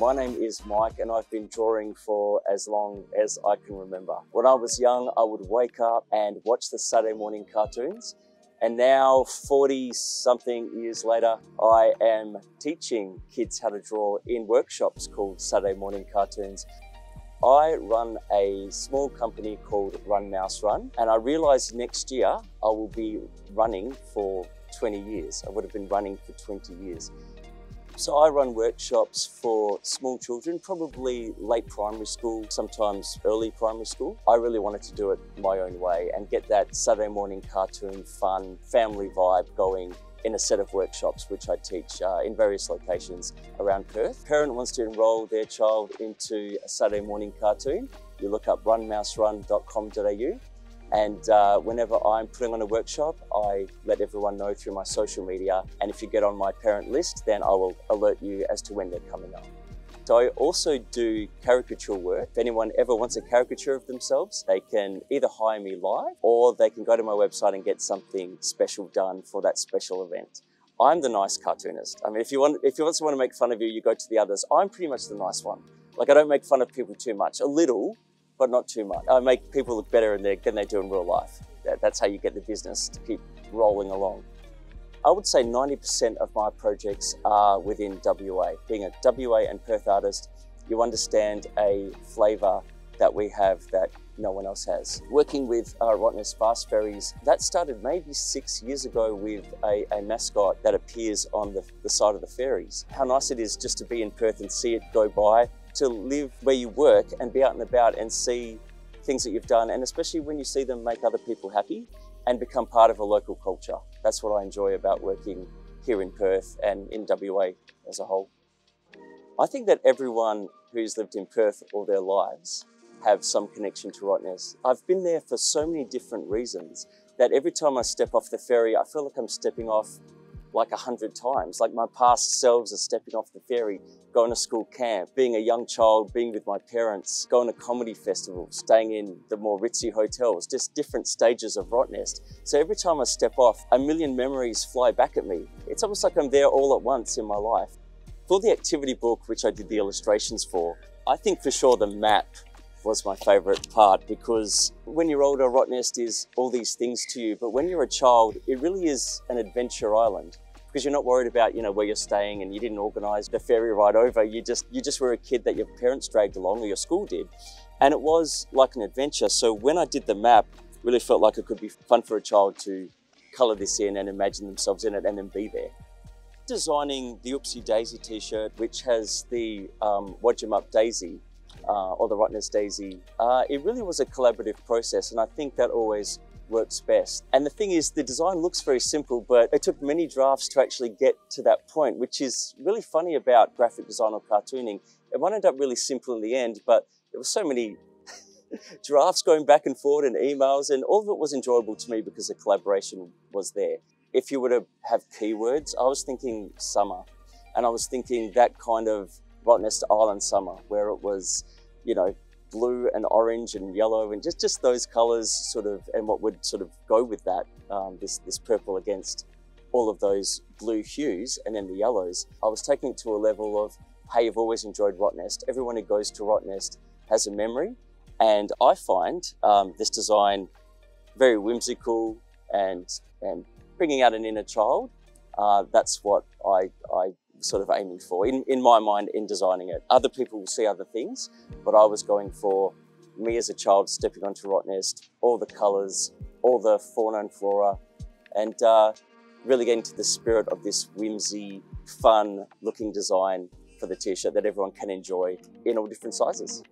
My name is Mike and I've been drawing for as long as I can remember. When I was young, I would wake up and watch the Saturday morning cartoons. And now, 40 something years later, I am teaching kids how to draw in workshops called Saturday Morning Cartoons. I run a small company called Run Mouse Run, and I realise next year I will be running for 20 years. I would have been running for 20 years. So I run workshops for small children, probably late primary school, sometimes early primary school. I really wanted to do it my own way and get that Saturday morning cartoon fun family vibe going in a set of workshops which I teach uh, in various locations around Perth. Parent wants to enrol their child into a Saturday morning cartoon. You look up runmouserun.com.au and uh, whenever I'm putting on a workshop, I let everyone know through my social media. And if you get on my parent list, then I will alert you as to when they're coming up. So I also do caricature work. If anyone ever wants a caricature of themselves, they can either hire me live or they can go to my website and get something special done for that special event. I'm the nice cartoonist. I mean, if you want, if you want someone to make fun of you, you go to the others. I'm pretty much the nice one. Like I don't make fun of people too much. A little, but not too much. I make people look better in there than they do in real life. That's how you get the business to keep rolling along. I would say 90% of my projects are within WA. Being a WA and Perth artist, you understand a flavour that we have that no one else has. Working with uh, Rottnest Fast Ferries, that started maybe six years ago with a, a mascot that appears on the, the side of the ferries. How nice it is just to be in Perth and see it go by to live where you work and be out and about and see things that you've done, and especially when you see them make other people happy and become part of a local culture. That's what I enjoy about working here in Perth and in WA as a whole. I think that everyone who's lived in Perth all their lives have some connection to Rottnest. I've been there for so many different reasons that every time I step off the ferry, I feel like I'm stepping off like a hundred times. Like my past selves are stepping off the ferry, going to school camp, being a young child, being with my parents, going to comedy festivals, staying in the more ritzy hotels, just different stages of Rottnest. So every time I step off, a million memories fly back at me. It's almost like I'm there all at once in my life. For the activity book, which I did the illustrations for, I think for sure the map was my favourite part because when you're older, Rottnest is all these things to you, but when you're a child, it really is an adventure island because you're not worried about you know where you're staying and you didn't organise the ferry ride over. You just you just were a kid that your parents dragged along or your school did, and it was like an adventure. So when I did the map, really felt like it could be fun for a child to colour this in and imagine themselves in it and then be there designing the Oopsie Daisy t-shirt, which has the um, Wadjemup Daisy uh, or the Rottnest Daisy, uh, it really was a collaborative process. And I think that always works best. And the thing is, the design looks very simple, but it took many drafts to actually get to that point, which is really funny about graphic design or cartooning. It might end up really simple in the end, but there were so many drafts going back and forward and emails, and all of it was enjoyable to me because the collaboration was there. If you were to have keywords, I was thinking summer, and I was thinking that kind of Rottnest Island summer, where it was, you know, blue and orange and yellow and just, just those colors sort of, and what would sort of go with that, um, this, this purple against all of those blue hues and then the yellows. I was taking it to a level of, hey, you've always enjoyed Rottnest. Everyone who goes to Rottnest has a memory. And I find um, this design very whimsical and, and bringing out an inner child. Uh, that's what I, I sort of aiming for, in, in my mind, in designing it. Other people will see other things, but I was going for me as a child stepping onto Rottnest, all the colours, all the fauna and flora, and uh, really getting to the spirit of this whimsy, fun looking design for the t-shirt that everyone can enjoy in all different sizes.